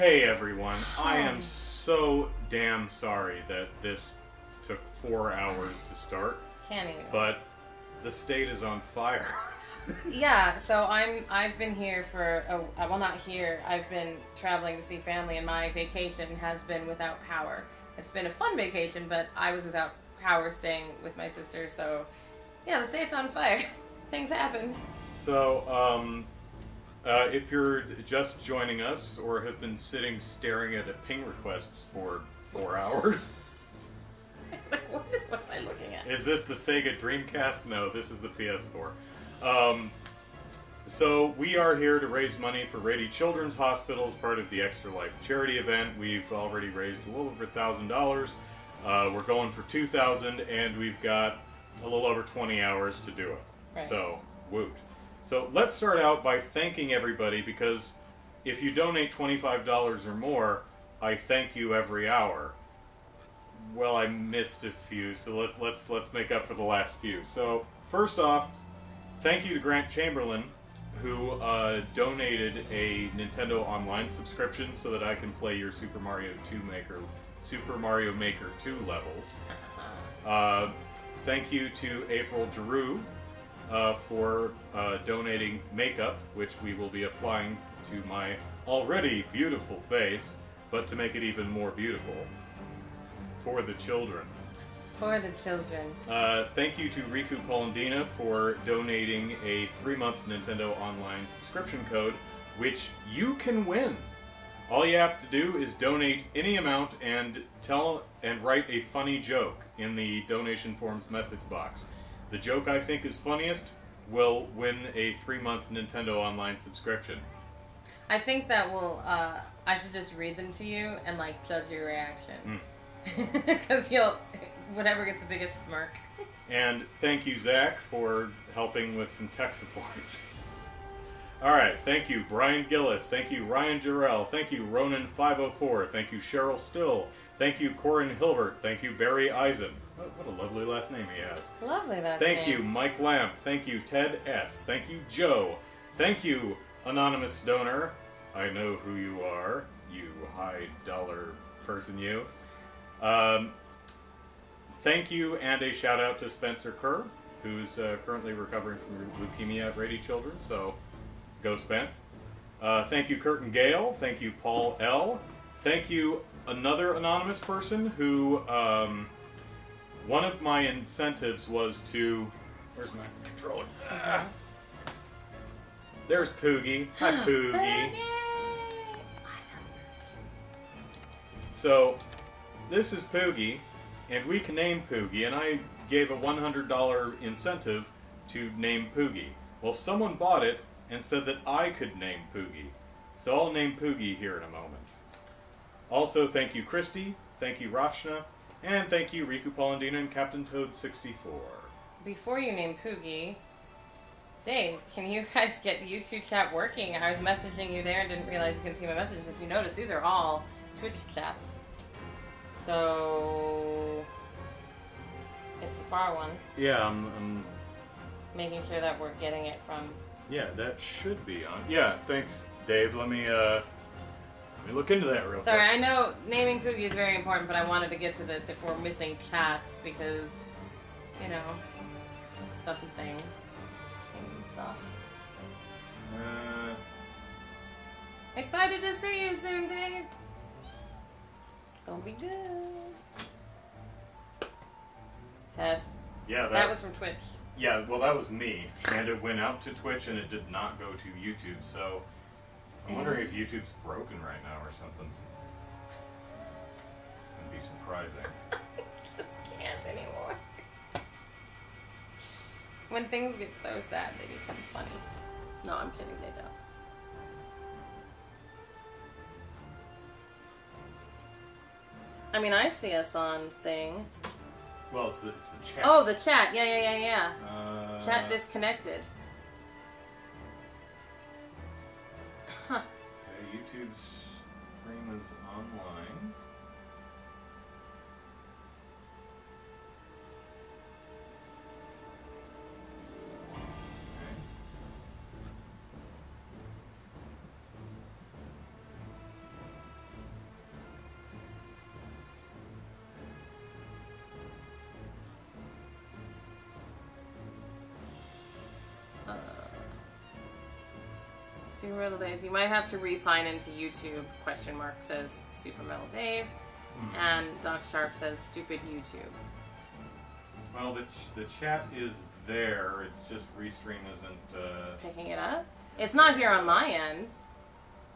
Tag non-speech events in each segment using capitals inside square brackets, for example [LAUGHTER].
Hey everyone, I am so damn sorry that this took four hours to start, Can't even. but the state is on fire. [LAUGHS] Yeah, so I'm I've been here for uh, well not here. I've been traveling to see family and my vacation has been without power. It's been a fun vacation, but I was without power staying with my sister, so yeah, the state's on fire. [LAUGHS] Things happen. So, um, uh, if you're just joining us or have been sitting staring at a ping requests for four hours, [LAUGHS] what am I looking at? is this the Sega Dreamcast? No, this is the PS4. Um, so we are here to raise money for Rady Children's Hospital as part of the Extra Life charity event. We've already raised a little over thousand dollars. Uh, we're going for two thousand, and we've got a little over twenty hours to do it. Right. So woot. So let's start out by thanking everybody because if you donate twenty-five dollars or more, I thank you every hour. Well, I missed a few, so let, let's let's make up for the last few. So first off, thank you to Grant Chamberlain, who uh, donated a Nintendo Online subscription so that I can play your Super Mario 2 Maker, Super Mario Maker 2 levels. [LAUGHS] Uh, thank you to April Giroux uh, for uh, donating makeup, which we will be applying to my already beautiful face, but to make it even more beautiful for the children. For the children. Uh, thank you to Riku Polandina for donating a three-month Nintendo Online subscription code, which you can win. All you have to do is donate any amount and tell and write a funny joke in the donation forms message box. The joke I think is funniest will win a three-month Nintendo Online subscription. I think that will uh I should just read them to you and like judge your reaction. Hmm. [LAUGHS] Because you'll whatever gets the biggest smirk. And thank you, Zach, for helping with some tech support. [LAUGHS] All right, thank you, Brian Gillis. Thank you, Ryan Jarrell. Thank you, Ronan504. Thank you, Cheryl Still. Thank you, Corin Hilbert. Thank you, Barry Eisen. What, a lovely last name he has. Lovely that Thank you, Mike Lamp. Thank you, Ted S. Thank you, Joe. Thank you, anonymous donor. I know who you are, you high dollar person, you. Um, thank you, and a shout out to Spencer Kerr, who's uh, currently recovering from leukemia at Rady Children. So, go Spence. Uh, thank you, Curtin Gale. Thank you, Paul L. Thank you, another anonymous person who. Um, one of my incentives was to. Where's my controller? Ah. There's Poogie. Hi, [GASPS] Poogie. So, this is Poogie, and we can name Poogie, and I gave a $100 incentive to name Poogie. Well, someone bought it and said that I could name Poogie. So I'll name Poogie here in a moment. Also, thank you, Christy. Thank you, Rachna. And thank you, Riku Polandina and Captain Toad 64. Before you name Poogie, Dave, can you guys get the YouTube chat working? I was messaging you there and didn't realize you can see my messages. If you notice, these are all Twitch chats. So it's the far one. Yeah, I'm, I'm Making sure that we're getting it from. Yeah, that should be on. Yeah, thanks, Dave. Let me uh, let me look into that real Sorry, quick. I know naming Poogie is very important, but I wanted to get to this if we're missing cats because, you know, stuff and things, things and stuff. Uh, Excited to see you soon, Dave. It's gonna be good. Test. yeah, that, That was from Twitch. yeah. Well, that was me, and it went out to Twitch, and it did not go to YouTube. So I'm wondering if YouTube's broken right now or something. That'd be surprising. [LAUGHS] Just can't anymore. When things get so sad, they become funny. No, I'm kidding. They don't. I mean, I see us on thing. Well, it's the, it's the chat. Oh, the chat. Yeah, yeah, yeah, yeah. Uh, Chat disconnected. Okay, YouTube's stream is online. Metal Dave. You might have to re-sign into YouTube. Question mark says Super Metal Dave, Hmm. and Doc Sharp says Stupid YouTube. Well, the, ch- the chat is there. It's just Restream isn't. Uh... Picking it up. It's not here on my end.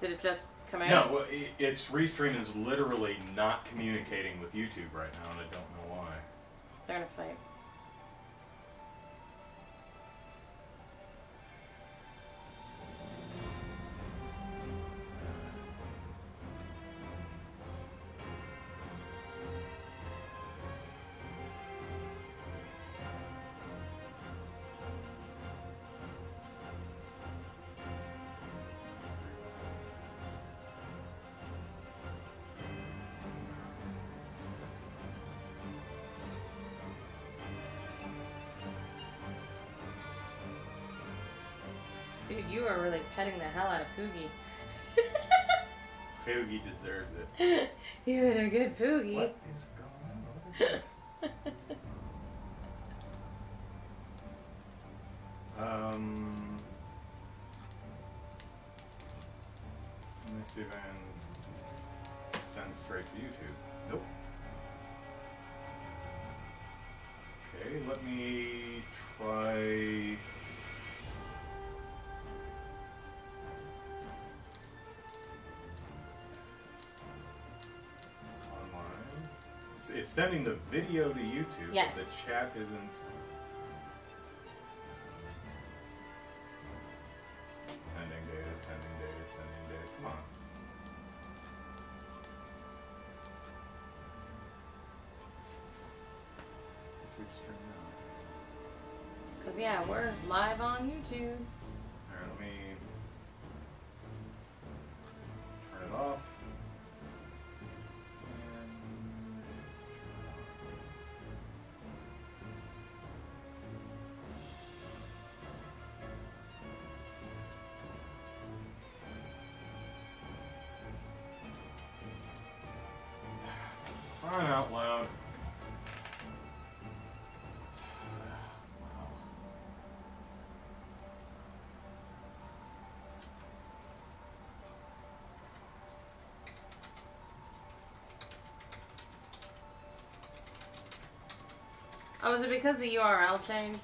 Did it just come out? No, well, i- it's Restream is literally not communicating with YouTube right now, and I don't know why. They're in a fight. Dude, you are really petting the hell out of Poogie. Poogie deserves it. [LAUGHS] you had a good Poogie. What sending the video to YouTube. but Yes. The chat isn't. Crying out loud. Oh, is it because the URL changed?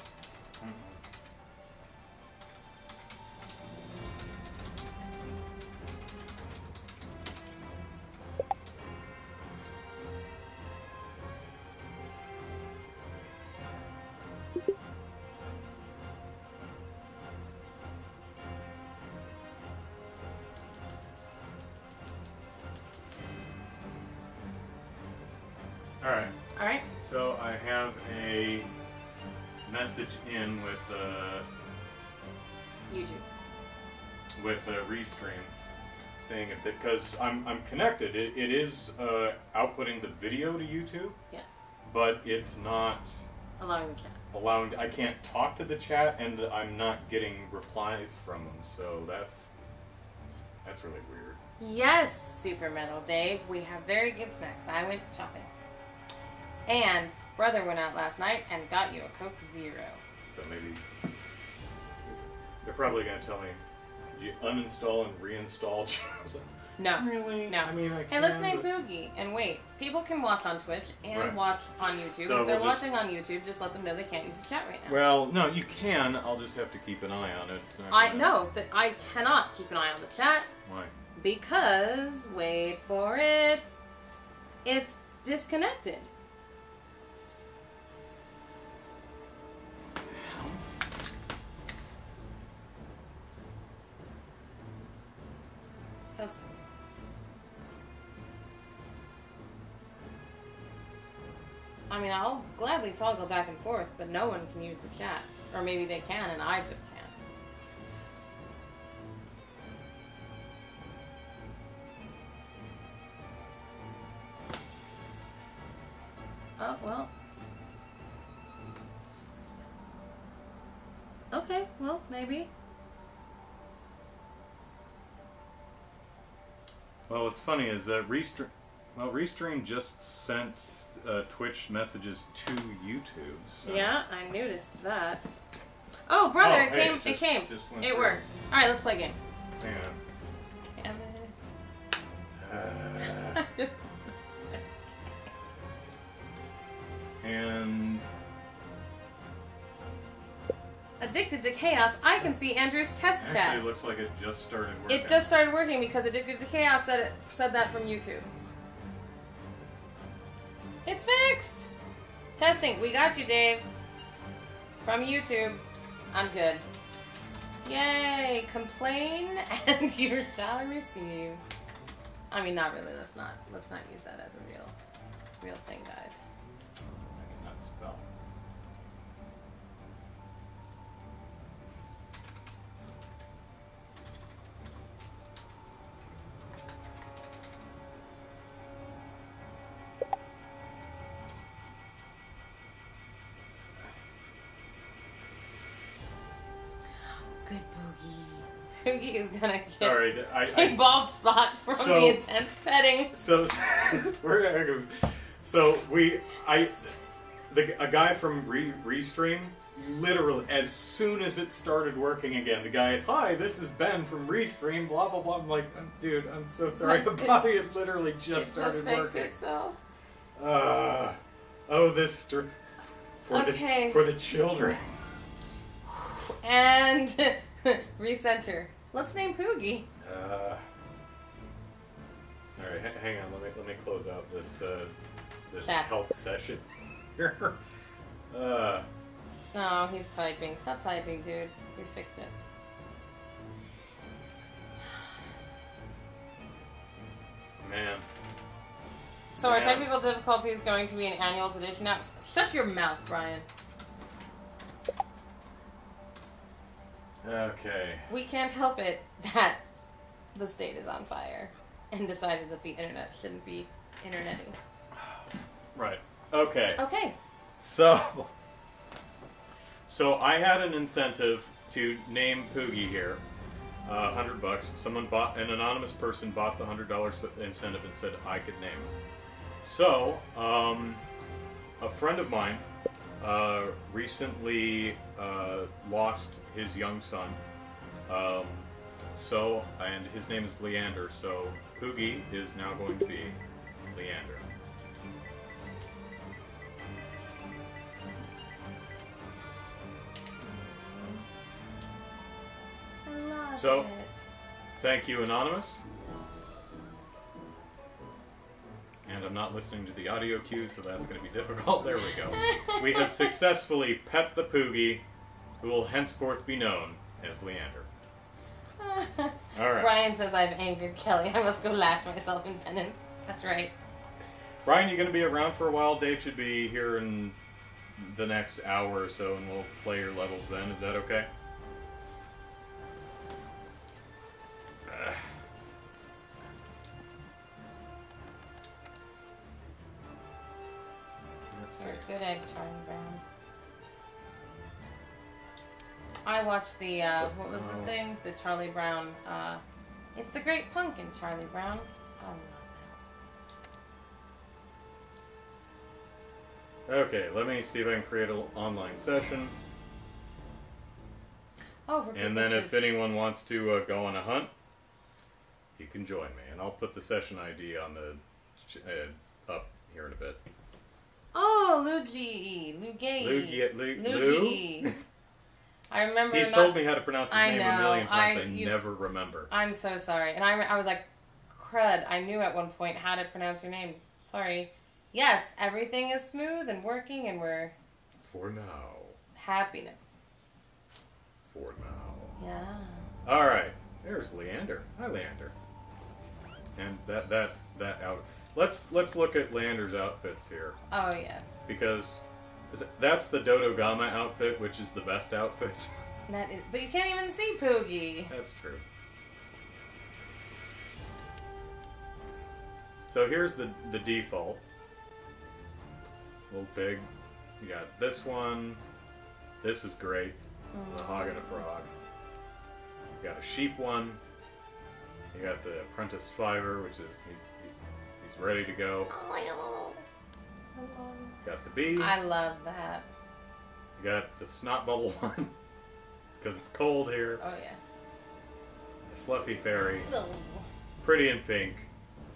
Restream saying it because I'm I'm connected. It, it is uh, outputting the video to YouTube, Yes. but it's not Allowing the chat. allowing. I can't talk to the chat, and I'm not getting replies from them. So that's that's really weird. Yes, Super Metal Dave. We have very good snacks. I went shopping. And brother went out last night and got you a Coke Zero. So maybe they're probably going to tell me. Did you uninstall and reinstall? [LAUGHS] channels?" No. Really? No. I mean, I Hey, let's name but- Poogie and wait. People can watch on Twitch and Right. watch on YouTube. So if they're we'll just- watching on YouTube, just let them know they can't use the chat right now. Well, no, you can. I'll just have to keep an eye on it. I know that I cannot keep an eye on the chat Why? because wait for it. It's disconnected. I mean, I'll gladly toggle back and forth, but no one can use the chat. Or maybe they can and I just can't. Oh, well. Okay, well, maybe. Well, what's funny is that Restream. Well, Restream just sent uh, Twitch messages to YouTube. So. Yeah, I noticed that. Oh, brother, Oh, it hey, came. it it came. just went it worked. All right, let's play games. hang Damn on. Uh, [LAUGHS] [LAUGHS] Addicted to Chaos, I can see Andrew's test actually, chat. it looks like it just started working. It just started working because Addicted to Chaos said it, said that from YouTube. It's fixed. Testing. We got you, Dave. From YouTube. I'm good. Yay! Complain [LAUGHS] and you shall receive. I mean, not really. Let's not. Let's not use that as a real, real thing, guys. Poogie is gonna get Sorry, I, a I bald spot from So- the intense petting. so [LAUGHS] we're gonna so we I the a guy from Re, Restream literally as soon as it started working again, the guy, hi, this is Ben from Restream, blah blah blah. I'm like, dude, I'm so sorry What? [LAUGHS] about it. It literally just it started just working. itself. Uh, oh, this str- for Okay. the for the children. And [LAUGHS] recenter. Let's name Poogie. Uh, all right, ha- hang on. Let me let me close out this uh, this Chat. help session [LAUGHS] here. uh, No, he's typing. Stop typing, dude. We fixed it. man, So our Yeah. technical difficulty is going to be an annual tradition. Now, shut your mouth, Brian. Okay. We can't help it that the state is on fire and decided that the internet shouldn't be interneting. Right. Okay. Okay. So, [LAUGHS] so I had an incentive to name Poogie here. Uh, hundred bucks. Someone bought an anonymous person bought the hundred dollars incentive and said I could name. him. So, um, a friend of mine uh, recently uh, lost his young son. Um, so, and his name is Leander. So, Poogie is now going to be Leander. So- it. Thank you, Anonymous. And I'm not listening to the audio cues, so that's going to be difficult. There we go. [LAUGHS] We have successfully pet the Poogie, who will henceforth be known as Leander. [LAUGHS] All right. Brian says I've angered Kelly. I must go lash myself in penance. That's right. Brian, you're going to be around for a while? Dave should be here in the next hour or so, and we'll play your levels then. Is that okay? Watched the uh, what was the thing? The Charlie Brown. Uh, it's the Great Pumpkin, Charlie Brown. I love Okay, let me see if I can create an online session. Oh, for And then if anyone wants to uh, go on a hunt, you can join me. And I'll put the session ID on the uh, up here in a bit. Oh, Luigi, Lugay, Lou, Lu, Luigi. Lou? I remember. He's not- told me how to pronounce his I name a million times. I- I, never remember. I'm so sorry, and I, I was like, crud. I knew at one point how to pronounce your name. Sorry. Yes, everything is smooth and working, and we're For now. happy now. For now. Yeah. All right. There's Leander. Hi, Leander. And that that that out. Let's let's look at Leander's outfits here Oh yes. because th- that's the Dodogama outfit, which is the best outfit. [LAUGHS] That is, but you can't even see Poogie. That's true. So here's the the default. Little pig. You got this one. This is great. The hog and a frog. You got a sheep one. You got the apprentice fiver, which is he's he's, he's ready to go. Oh, You got the bee. I love that. You got the snot bubble [LAUGHS] one because it's cold here. Oh yes. The fluffy fairy, Oh. pretty in pink,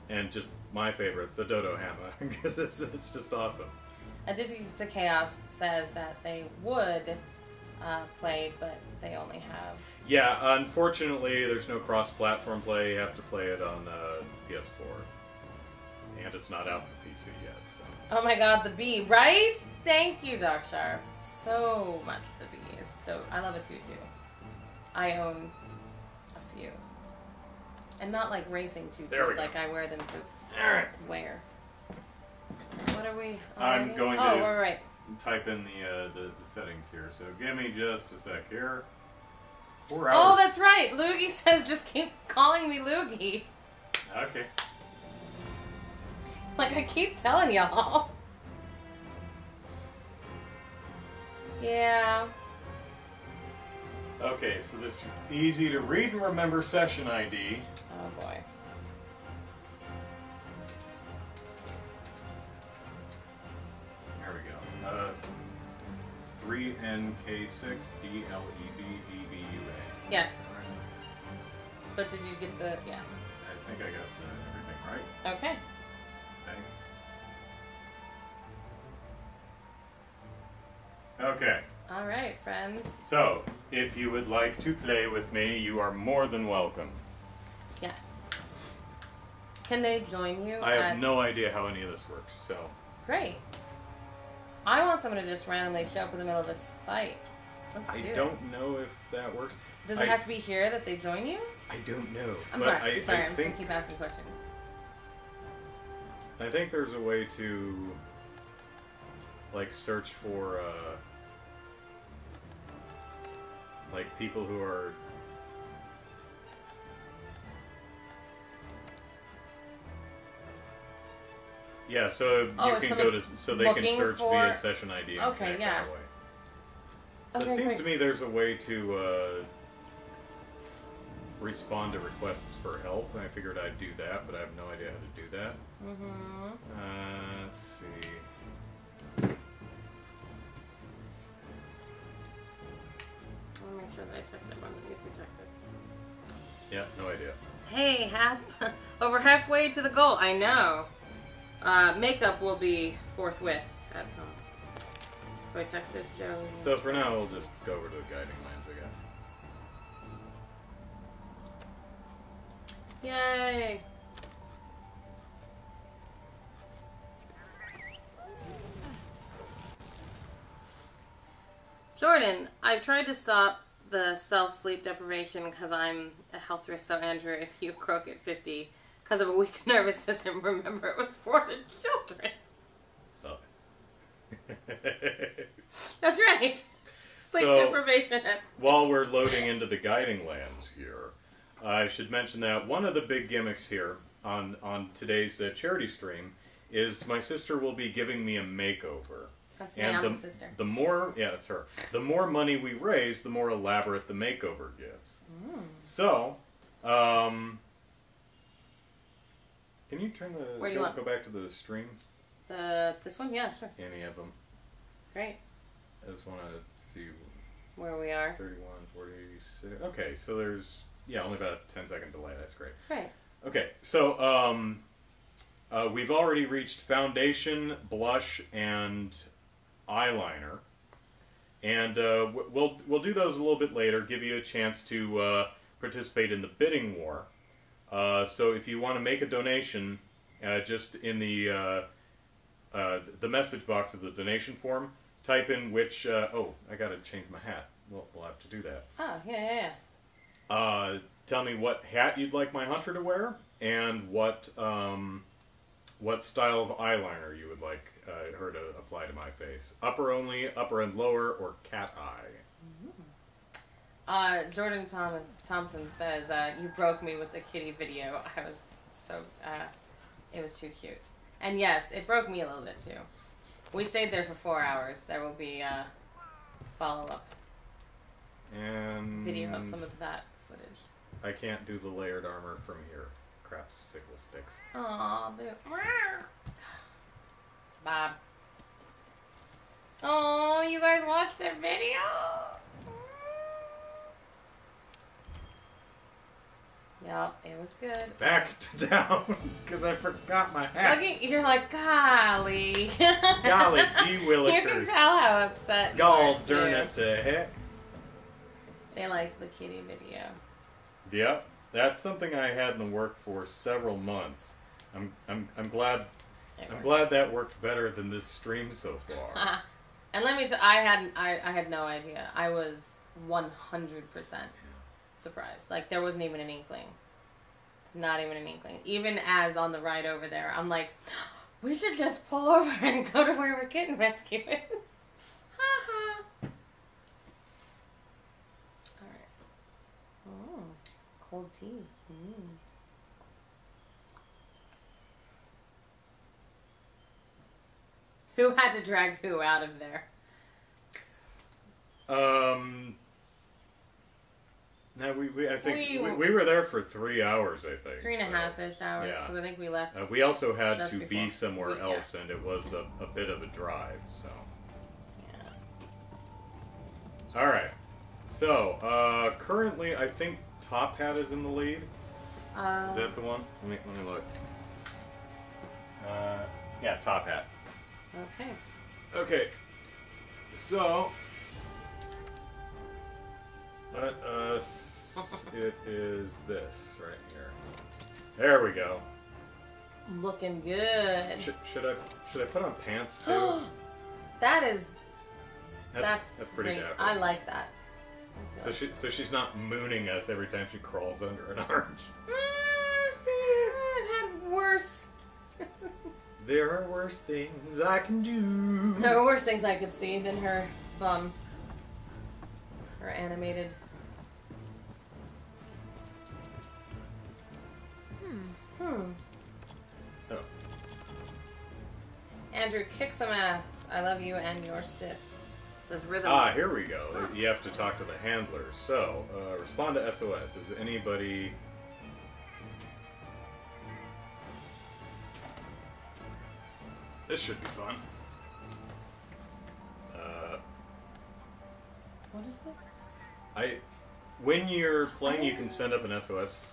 and just my favorite, the Dodogama [LAUGHS] because it's, it's just awesome. Addicted to Chaos says that they would uh, play, but they only have. Yeah, unfortunately, there's no cross-platform play. You have to play it on uh, PS4, and it's not out for PC yet. Oh my god, the bee, right? Thank you, Dark Sharp. So much the bee is so. I love a tutu. I own a few, and not like racing tutus. Like I wear them to All right. wear. What are we? I'm going Oh, to- right, right. Type in the, uh, the the settings here. So give me just a sec here. Four hours. Oh, that's right. Loogie [LAUGHS] says just keep calling me Loogie. okay. Like I keep telling y'all. Yeah. Okay, so this easy to read and remember session ID. Oh boy. There we go. Uh, 3NK6DLEBEBUA. Yes. But did you get the yes? I think I got the, everything right. Okay. Okay. All right, friends. So, if you would like to play with me, you are more than welcome. Yes. Can they join you? I have at- no idea how any of this works, so. Great. I want someone to just randomly show up in the middle of this fight. Let's I do it. don't know if that works. Does I- it have to be here that they join you? I don't know. I'm but sorry. I, I'm sorry. I I'm just gonna keep asking questions. I think there's a way to like search for uh like people who are Yeah, so Oh, you can go to so they can search for- via session ID. Okay, yeah. Okay, it seems great. to me there's a way to uh, respond to requests for help, and I figured I'd do that, but I have no idea how to do that. Mm-hmm. Uh, halfway to the goal. I know. Uh, makeup will be forthwith at some. So I texted Joe. So for now, we'll just go over to the guiding lands, I guess. Yay! Jordan, I've tried to stop the self sleep deprivation because I'm a health risk. So, Andrew, if you [LAUGHS] croak at 50 because of a weak [LAUGHS] nervous system, remember it was for the children. So. [LAUGHS] That's right. Sleep So- deprivation. While we're loading into the guiding lands here, I should mention that one of the big gimmicks here on on today's uh, charity stream is my sister will be giving me a makeover. That's And the, the sister. the more, yeah, it's her. The more money we raise, the more elaborate the makeover gets. Mm. So, um, can you turn the Where do you go, want? go back to the stream? The this one, yeah, sure, Any of them? great. I just want to see Where we are, 31, 46. Okay, so there's yeah, only about a 10 second delay. That's great. great. Okay, so um, uh, we've already reached foundation, blush, and eyeliner, and uh, we'll we'll do those a little bit later. Give you a chance to uh, participate in the bidding war. Uh, so if you want to make a donation, uh, just in the uh, uh, the message box of the donation form, type in which. Uh, oh, I got to change my hat. We'll, we'll have to do that. Oh, yeah, yeah, yeah. Uh, tell me what hat you'd like my hunter to wear, and what um, what style of eyeliner you would like uh, her to apply to my face. Upper only, upper and lower, or cat eye. Uh, Jordan Thomas Thompson says, uh, "You broke me with the kitty video. I was so, uh, it was too cute." And yes, it broke me a little bit too. We stayed there for four hours. There will be uh, follow up And video of some of that footage. I can't do the layered armor from here. Crap, sickle sticks. Aw, boo. Bob. Oh, you guys watched the video? Yep, it was good. Back to [LAUGHS] town because I forgot my hat. Look at, you're like, golly. [LAUGHS] Golly gee You can tell how upset Gall darn it to heck. They like the kitty video. Yep, that's something I had in the work for several months. I'm I'm I'm glad I'm glad that worked better than this stream so far. [LAUGHS] and let me tell I had I, I had no idea. I was 100% surprised. Like there wasn't even an inkling. Not even an inkling. Even as on the ride over there, I'm like, [GASPS] we should just pull over [LAUGHS] and go to where we're kitten rescue is. [LAUGHS] Ha ha. Alright. Oh, cold tea. Mm. Who had to drag who out of there? Um. No, we, we I think We- we, we, were there for three hours. I think Three and a so. half ish hours yeah. because I think we left. Uh, we also had to before. be somewhere We- yeah. else, and it was a, a bit of a drive. So, yeah. all right. So, uh, currently, I think Top Hat is in the lead. Uh, Is that the one? Let me let me look. Uh, yeah, Top Hat. okay. Okay. So, let us. it is this right here. There we go. Looking good. Should, should I should I put on pants too? [GASPS] that is. That's- That's, that's pretty great. dapper. I like that. So she so she's not mooning us every time she crawls under an [LAUGHS] arch. I've had worse. [LAUGHS] There are worse things I can do. There are worse things I could see than her bum. Her animated. Hmm. Oh. Andrew, kick some ass. I love you and your sis. Says rhythm. Ah, here we go. You have to talk to the handler. So, uh, respond to SOS. Is anybody? This should be fun. Uh, What is this? I, when you're playing, you can send up an SOS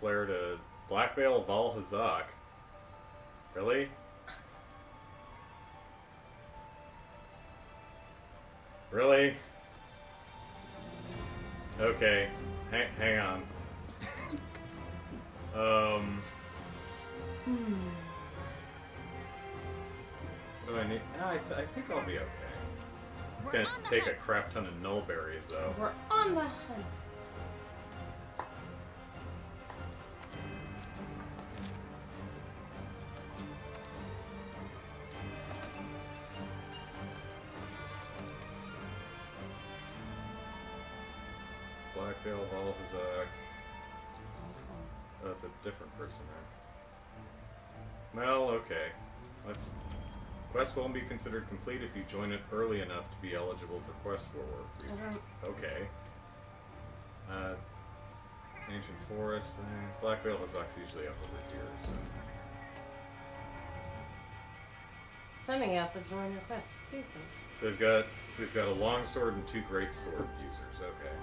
flare to Blackveil Vaal Hazak. Really? Really? Okay, hang, hang on. [LAUGHS] um, Hmm. what do I need? Ah, I, th- I think I'll be okay. It's We're gonna take a crap ton of null berries, though. We're on the hunt. Blackveil Vaal Hazak. Awesome. Oh, that's a different person there. Well, okay. Let's. Quest won't be considered complete if you join it early enough to be eligible for quest. I don't- Okay. Uh, ancient forest. Eh, Blackveil Hazak's usually up over here, so. Sending out the join request. Please wait. So we've got we've got a longsword and two great sword users. Okay.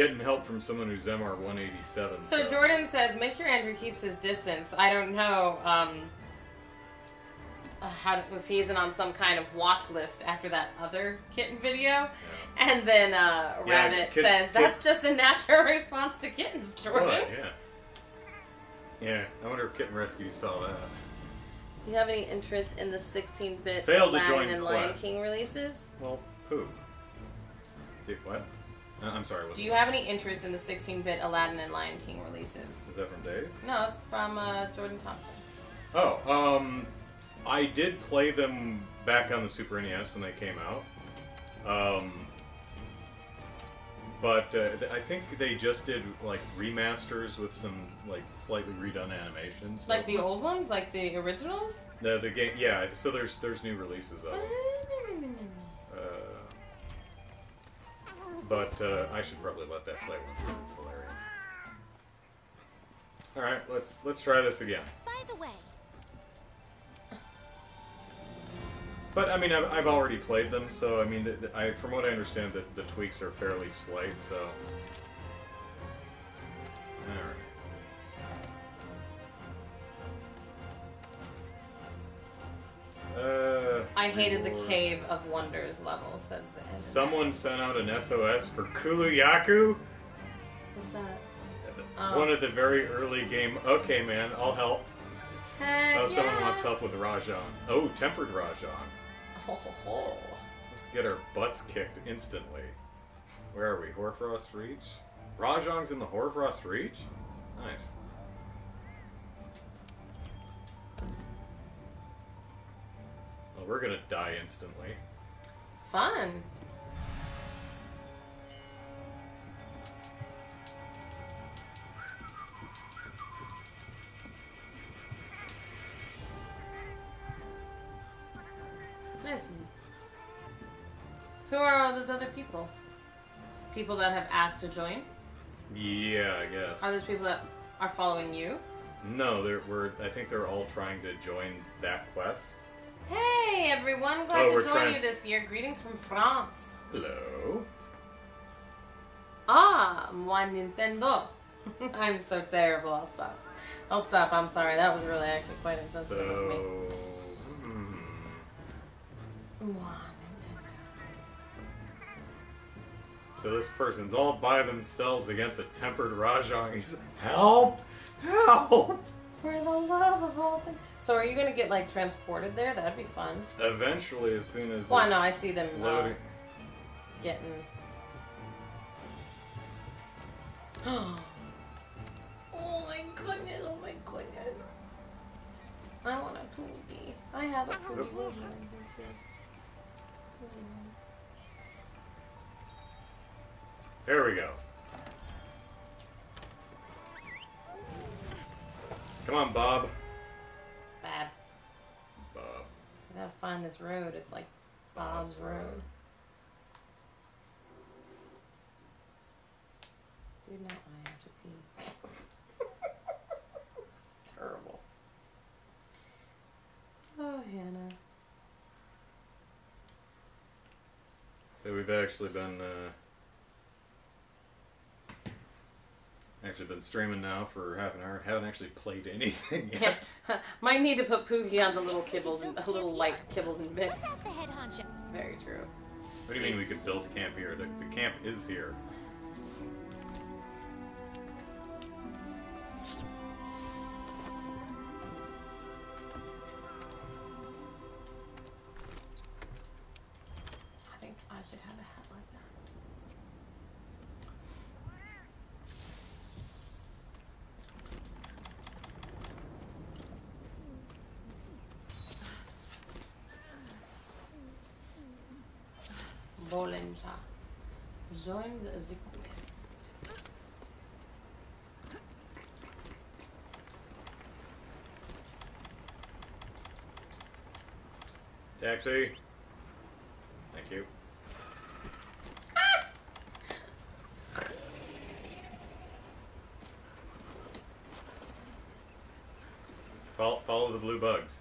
Getting help from someone who's MR 187. So Jordan says, make sure Andrew keeps his distance. I don't know um, how if he's in on some kind of watch list after that other kitten video. And then uh, Yeah, Rabbit kid- says, kid- that's just a natural [LAUGHS] response to kittens, Jordan. What? Yeah. Yeah, I wonder if Kitten Rescue saw that. Do you have any interest in the 16-bit Failed to Aladdin and Lion King releases? Well, poo. Did, what? Uh, I'm sorry. Do you have any interest in the 16-bit Aladdin and Lion King releases? Is that from Dave? No, it's from uh, Jordan Thompson. Oh, um, I did play them back on the Super NES when they came out. Um, but uh, I think they just did like remasters with some like slightly redone animations. Like the old ones, like the originals. the the game, yeah. So there's there's new releases of them. But uh, I should probably let that play once. It's hilarious. All right, let's let's try this again. By the way, But I mean, I've, I've already played them, so I mean, the, the- I, from what I understand, the, the tweaks are fairly slight. So, all right. Uh, I hated the. Cave of Wonders level, says the end. Someone sent out an SOS for Kulu-Ya-Ku. What's that? Oh. One of the very early game. Okay, man, I'll help. Heck Oh, someone yeah. wants help with Rajang. Oh, tempered Rajang. Ho, ho, ho. Let's get our butts kicked instantly. Where are we? Hoarfrost Reach? Rajang's in the Hoarfrost Reach? Nice. Well, we're gonna die instantly. Fun. Nice. Who are all those other people? People that have asked to join? Yeah, I guess. Are those people that are following you? No, they're, we're. I think they're all trying to join that quest. Hey everyone, glad Oh, to join trying- you this year. Greetings from France. Hello. Ah, moi Nintendo. [LAUGHS] I'm so terrible. I'll stop. I'll stop. I'm sorry. That was really actually quite insensitive of me. So. Hmm. Moi Nintendo. So this person's all by themselves against a tempered Rajang. He's help, help. For the love of all things. So are you gonna get like transported there? That'd be fun. Eventually, as soon as Well, no, I see them uh, getting. [GASPS] oh my goodness! Oh my goodness! I want a Poogie. I have a Poogie. There we go. Come on, Bob. Bad. Bob. I gotta find this road. It's like Bob's Bob's Road. Road. Dude, now I have to pee. [LAUGHS] it's terrible. Oh, Hannah. So we've actually been uh, actually been streaming now for half an hour. Haven't actually played anything [LAUGHS] yet. [LAUGHS] Might need to put Poogie on the little kibbles and little light kibbles and bits. That's the head honchos. Very true. What do you mean we could build the camp here? The, the camp is here. Taxi. Thank you. [LAUGHS] Follow, follow the blue bugs.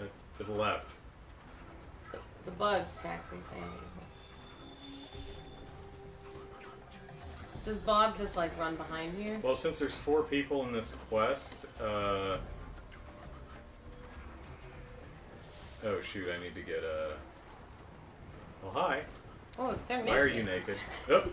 To, to the left. The, the bugs taxi thing. Does Bob just like run behind you? Well, since there's four people in this quest, uh... Oh shoot, I need to get a... Well, hi. Oh, they're naked. Why are you naked? [LAUGHS] Oh,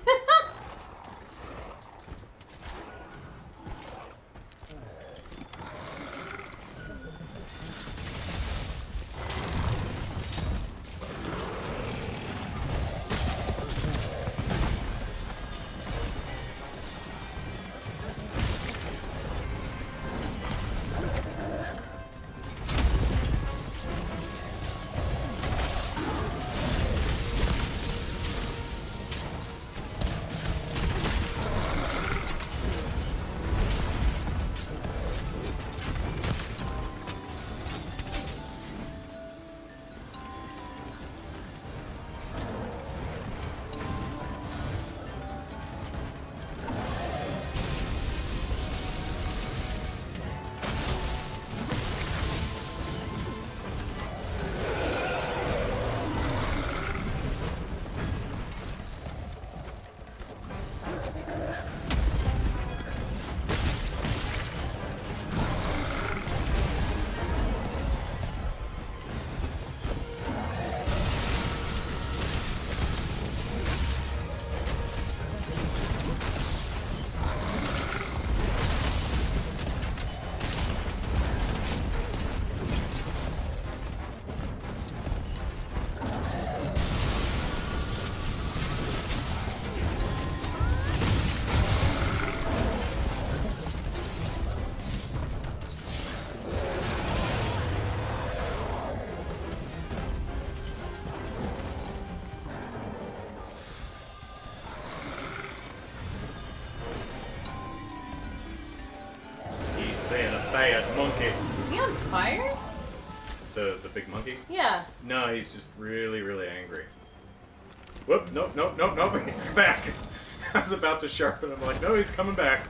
nope, back. [LAUGHS] I was about to sharpen him, like, no, he's coming back.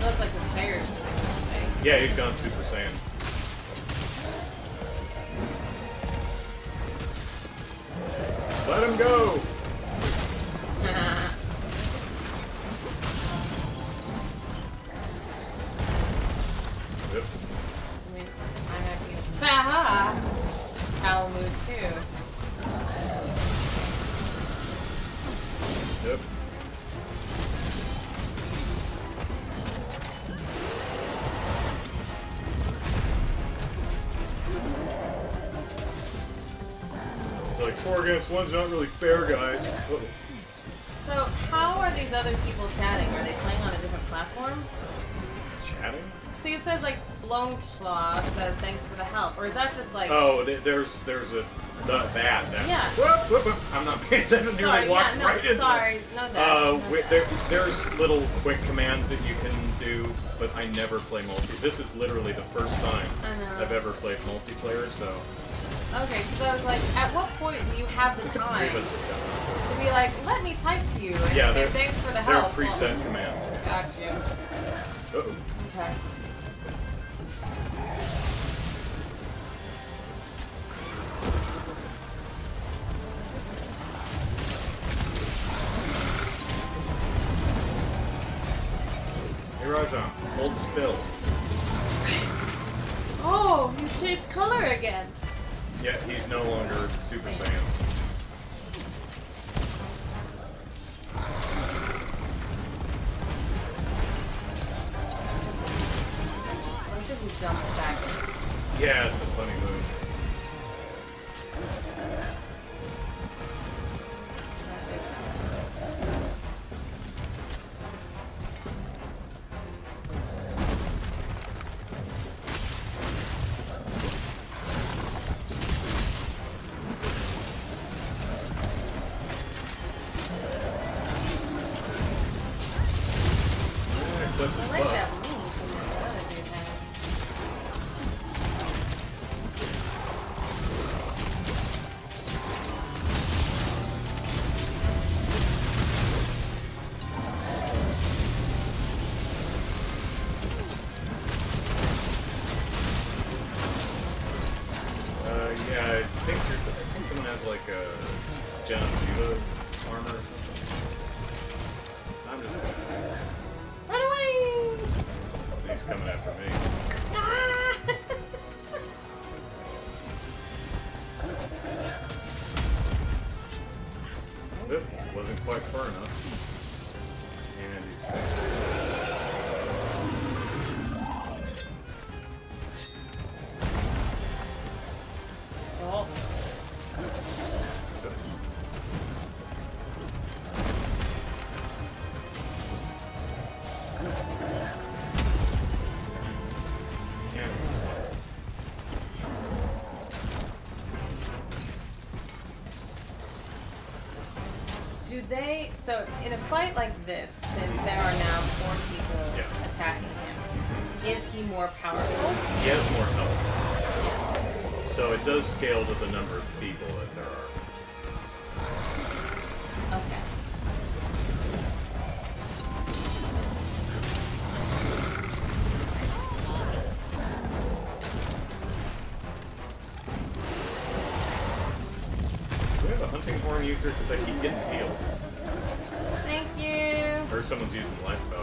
Looks like his hair's. Yeah, he's gone Super Saiyan. Not really fair, guys. So, how are these other people chatting? Are they playing on a different platform? Chatting? See, it says like Blomschlaw says thanks for the help, or is that just like? Oh, there's there's a the, that that. Yeah. Whoop, whoop, whoop. I'm not paying attention. sorry, walked yeah, no, right into sorry, no that. Uh, no there, there's little quick commands that you can do, but I never play multi. This is literally the first time. I've ever played multiplayer, so Okay, because I was like, at what point do you have the time Reva's just got to be like, let me type to you and Yeah, say they're- thanks for the They're help? preset commands. Got you. Uh-oh. Okay. Hey Rajang, hold still. Oh, you changed color again. Yeah, he's no longer Super Saiyan. Look at jumps back. Yeah, it's a funny they? So in a fight like this, since there are now four people Yeah. attacking him, is he more powerful? He has more health. Yes. So it does scale to the number of people that there are. Okay. Do we have a hunting horn user? Because I keep getting healed. Someone's using life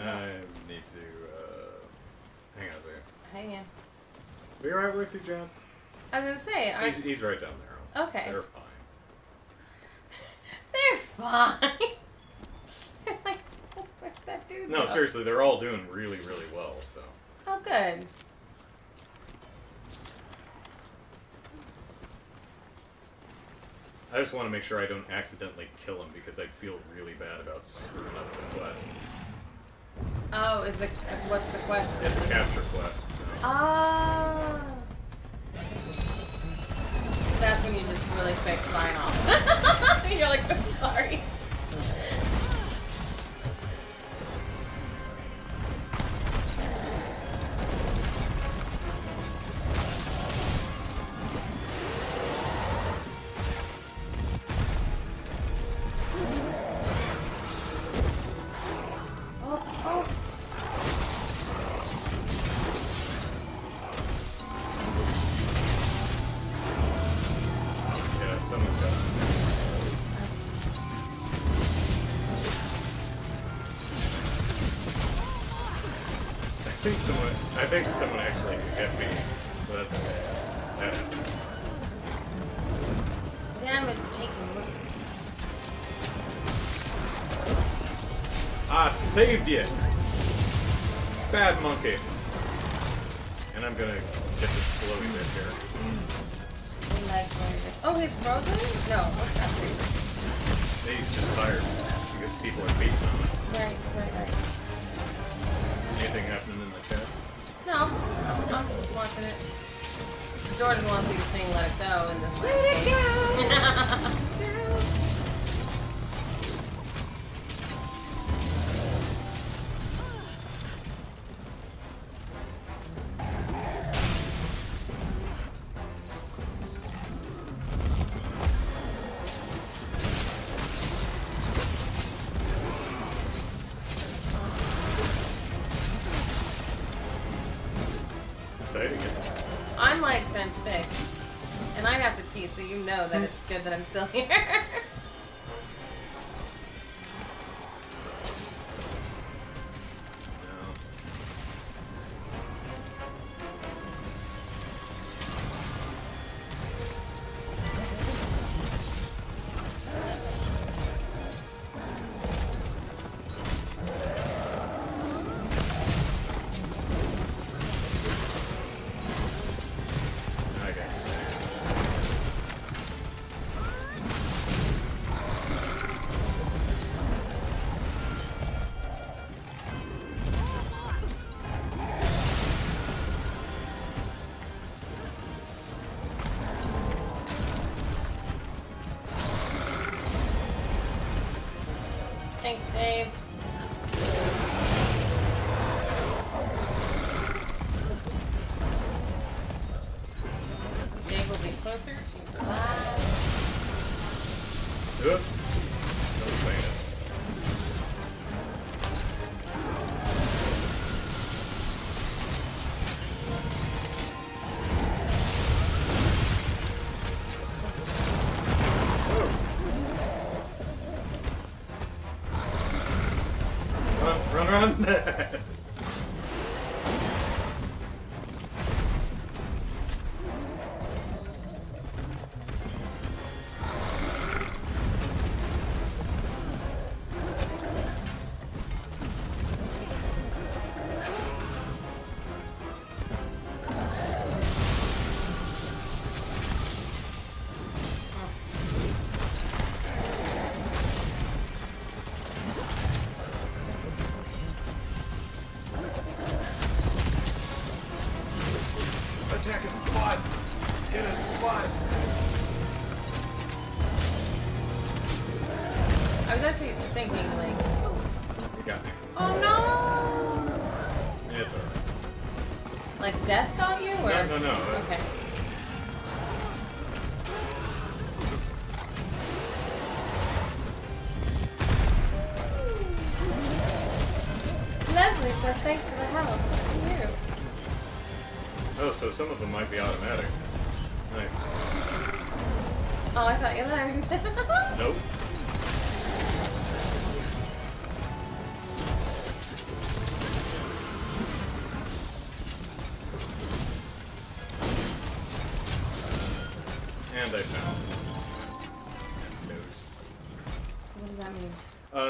I need to, uh, hang on a second. Hang on. Be right with you, gents. I was gonna say, He's, he's right down there. Okay. They're fine. [LAUGHS] they're fine. [LAUGHS] that dude No, seriously, they're all doing really, really well, so. Oh, good. I just want to make sure I don't accidentally kill him because I feel really bad about screwing up the class. Oh, is the what's the quest? It's a capture quest. So. Oh. That's when you just really quick sign off. [LAUGHS] You're like, I'm sorry. I think someone. I think someone actually hit me. But that's okay. That happened. Damage taken. Ah, saved you! Bad monkey. And I'm gonna get this floaty bit here. Leg wounded. Oh, he's frozen? No, what's that thing? He's just tired because people are beating on him. Right, right, right. Anything happening in the chat? No, I'm, I'm watching it. Jordan wants you to sing Let It Go in this Let It Go! [LAUGHS] it's Run, run, run! Death got you? Or? No, no, no. Okay. Leslie says thanks for the help. Thank. Oh, so some of them might be automatic. Nice. Oh, I thought you learned. [LAUGHS] Nope.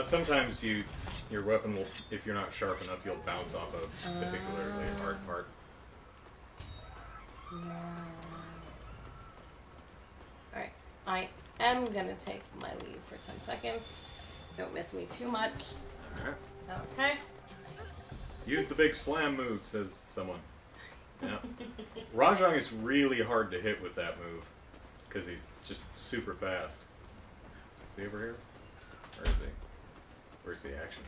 Sometimes you, your weapon will, if you're not sharp enough, you'll bounce off a particularly Ah. hard part. Alright, I am gonna take my leave for 10 seconds. Don't miss me too much. Alright. Okay. Use the big slam move, says someone. Yeah. Rajang is really hard to hit with that move because he's just super fast. Is he over here? Where is he? Where's the action?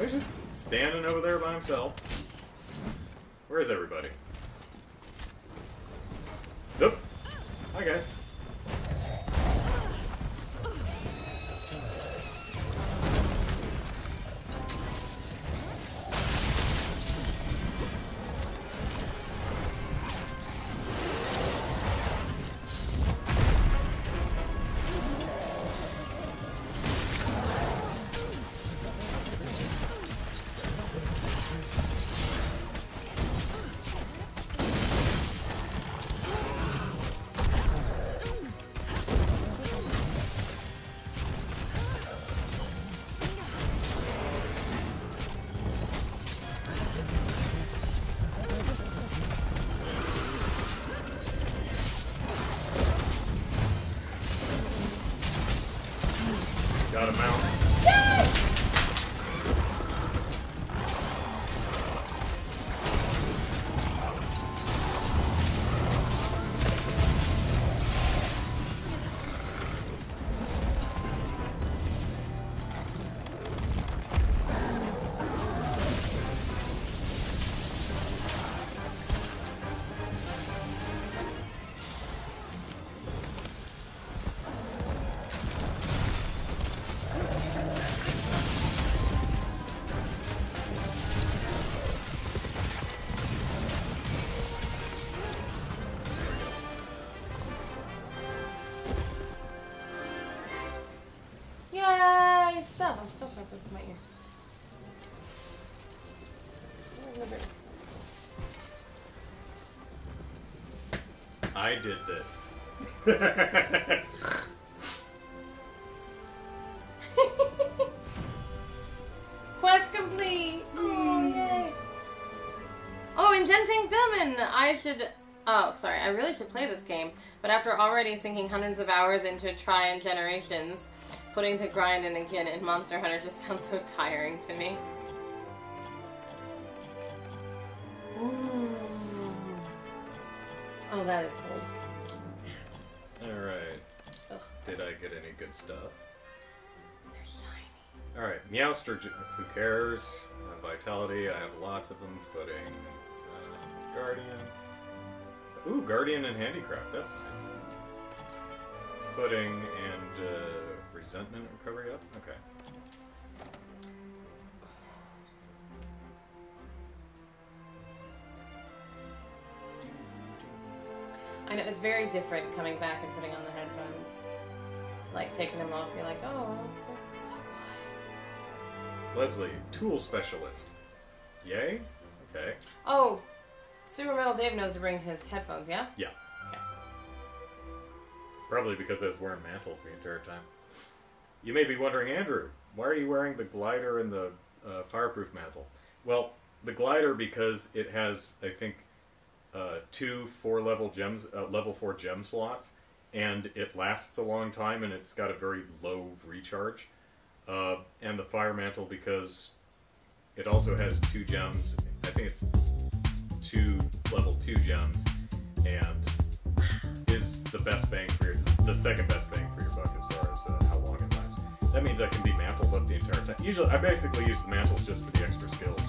He's just standing over there by himself. Where is everybody? Nope. Hi guys. [LAUGHS] Quest complete! Oh, yay! Oh, Ingenting Filmin! I should. Oh, sorry. I really should play this game, but after already sinking hundreds of hours into Tri and Generations, putting the grind in again in Monster Hunter just [LAUGHS] sounds so tiring to me. Mm. Oh, that is cold. Did I get any good stuff? they're shiny. Alright, Meowster, who cares? Uh, Vitality, I have lots of them. Footing. Uh, Guardian. Ooh, Guardian and Handicraft, that's nice. Footing and uh, Resentment recovery up? Okay. I know it's very different coming back and putting on the headphones. Like taking them off, you're like, oh, it's so, so quiet. Leslie, Tool Specialist. Yay? Okay. Oh, Super Metal Dave knows to bring his headphones, yeah? Yeah. Okay. Probably because I was wearing mantles the entire time. You may be wondering, Andrew, why are you wearing the glider and the uh, fireproof mantle? Well, the glider because it has, I think, uh, two four-level gems, uh, level four gem slots, and it lasts a long time, and it's got a very low recharge. Uh, and the fire mantle because it also has two gems. I think it's two level two gems, and is the best bang for your, the second best bang for your buck as far as uh, how long it lasts. That means I can be mantled up the entire time. Usually, I basically use the mantles just for the extra skills.